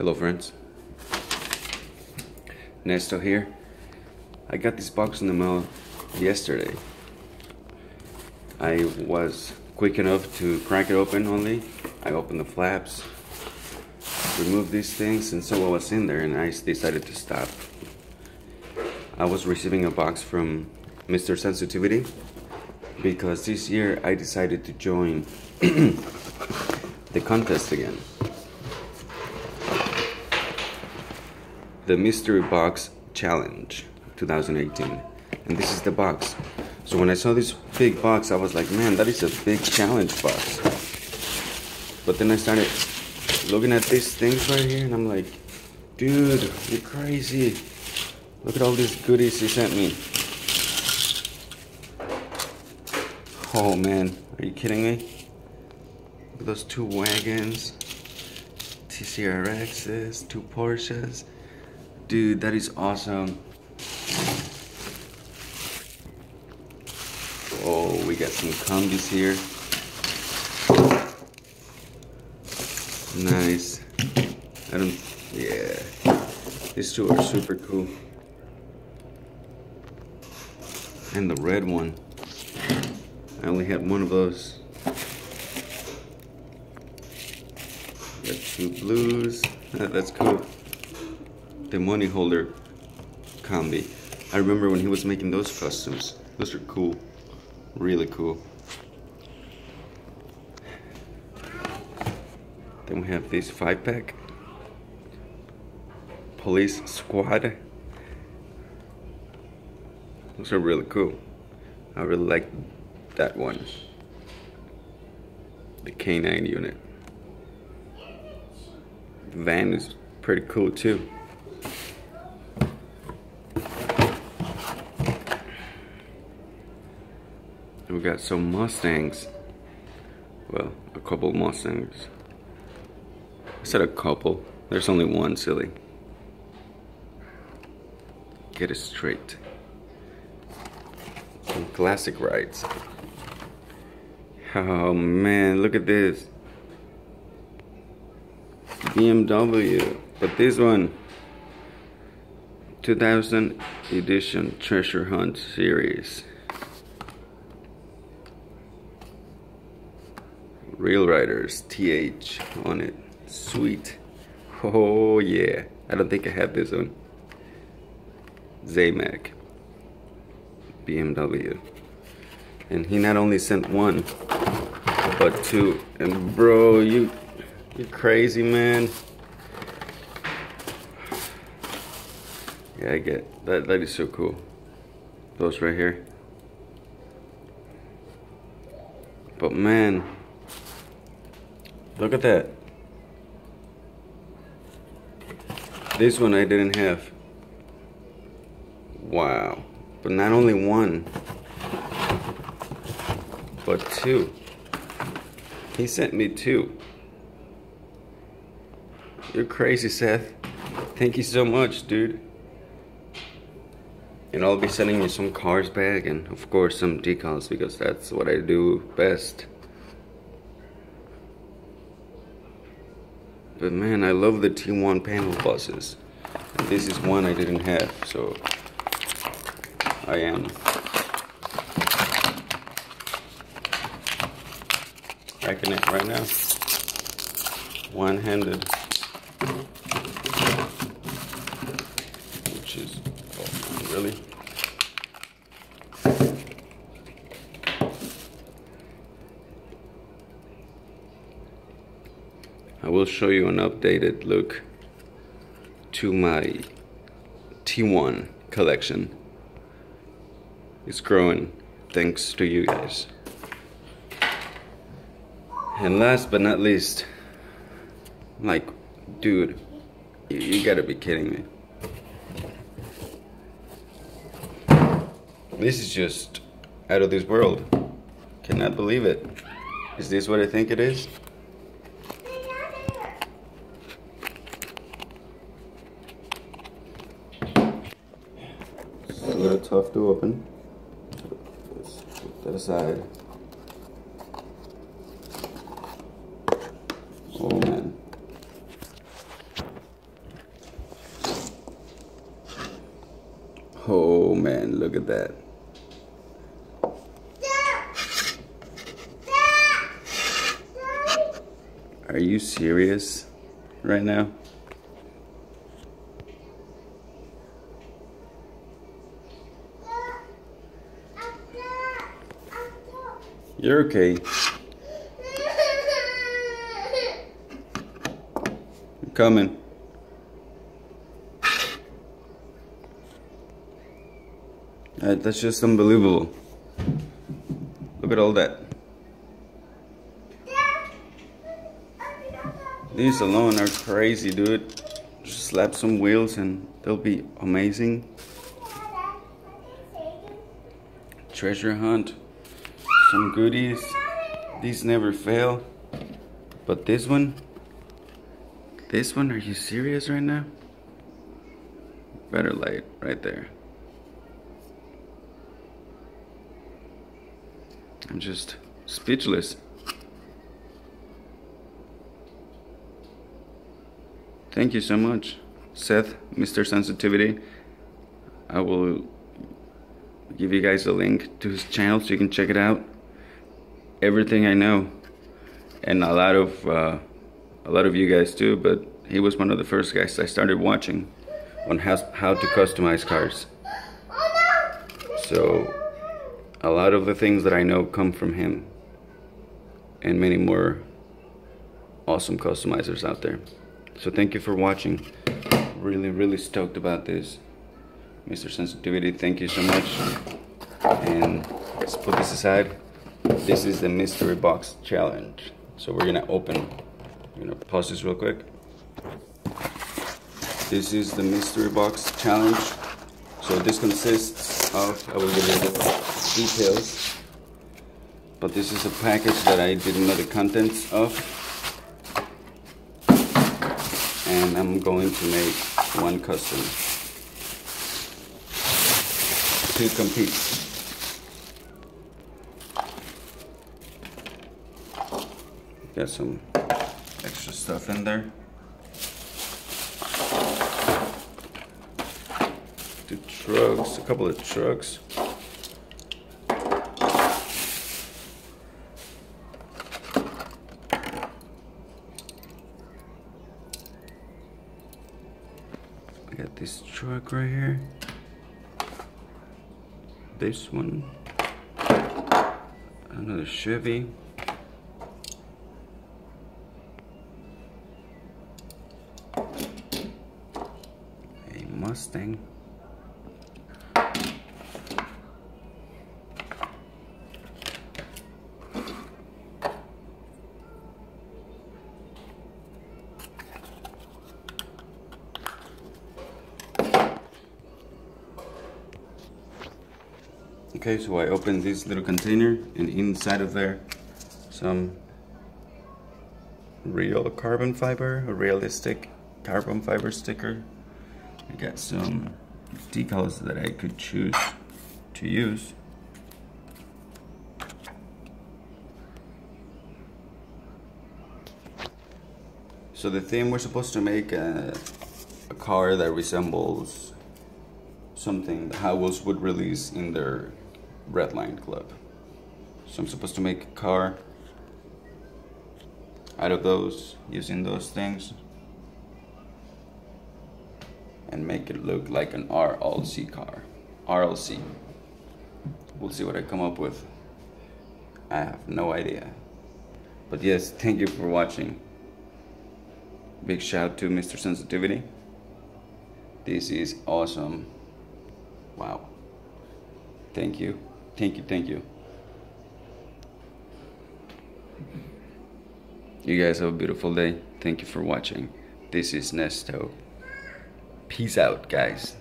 Hello friends. Nesto here. I got this box in the mail yesterday. I was quick enough to crack it open only. I opened the flaps, removed these things, and saw what was in there, and I decided to stop. I was receiving a box from Mr. Sensitivity because this year I decided to join the contest again. The Mystery Box Challenge 2018. And this is the box. So when I saw this big box, I was like, man, that is a big challenge box. But then I started looking at these things right here, and I'm like, dude, you're crazy. Look at all these goodies he sent me. Oh man, are you kidding me? Those two wagons, TCRXs, two Porsches. Dude, that is awesome. Oh, we got some combis here. Nice. I don't, yeah. These two are super cool. And the red one. I only had one of those. Got two blues. That's cool. The money holder combi. I remember when he was making those costumes. Those are cool. Really cool. Then we have this five pack. Police squad. Those are really cool. I really like that one. The K9 unit. The van is pretty cool too. We got some Mustangs. Well, a couple Mustangs. I said a couple. There's only one, silly. Get it straight. Some classic rides. Oh man, look at this. BMW, but this one 2000 edition treasure hunt series. Real Riders TH on it. Sweet. Oh yeah. I don't think I have this one. Zamac. BMW. And he not only sent one, but two. And bro, you you crazy man. Yeah, I get that that is so cool. Those right here. But man, look at that. This one I didn't have. Wow. But not only one, but two. He sent me two. You're crazy, Seth. Thank you so much, dude. And I'll be sending you some cars back and, of course, some decals because that's what I do best. But man, I love the T1 panel buses. And this is one I didn't have, so I am cracking it right now. One-handed. Which is, oh, really? I will show you an updated look to my T1 collection. It's growing thanks to you guys. And last but not least, like, dude, you, you gotta be kidding me. This is just out of this world. Cannot believe it. Is this what I think it is? little tough to open. Let's put that aside. Oh man. Oh man, look at that. Are you serious right now? You're okay. I'm coming. Uh, that's just unbelievable. Look at all that. These alone are crazy, dude. Just slap some wheels and they'll be amazing. Treasure hunt. Some goodies. These never fail. But this one, this one, are you serious right now? Better light right there. I'm just speechless. Thank you so much, Seth, Mr. Sensitivity. I will give you guys a link to his channel so you can check it out. Everything I know, and a lot of uh, a lot of you guys too. But he was one of the first guys I started watching on how how to customize cars. So a lot of the things that I know come from him and many more awesome customizers out there. So thank you for watching. Really, really stoked about this. Mr. Sensitivity, thank you so much. And let's put this aside. This is the mystery box challenge. So we're gonna open, I'm gonna pause this real quick. This is the mystery box challenge. So this consists of, I will give you the details but this is a package that I didn't know the contents of and I'm going to make one custom to compete got some extra stuff in there the trucks a couple of trucks I got this truck right here. This one. Another Chevy. Okay, so I opened this little container and inside of there some real carbon fiber, a realistic carbon fiber sticker. I got some decals that I could choose to use. So the theme we're supposed to make a, a car that resembles something the Hot Wheels would release in their Redline Club. So I'm supposed to make a car out of those, using those things, and make it look like an RLC car. RLC. We'll see what I come up with. I have no idea. But yes, thank you for watching. Big shout to Mr. Sensitivity. This is awesome. Wow. Thank you. Thank you, thank you. You guys have a beautiful day. Thank you for watching. This is Nesto. Peace out, guys.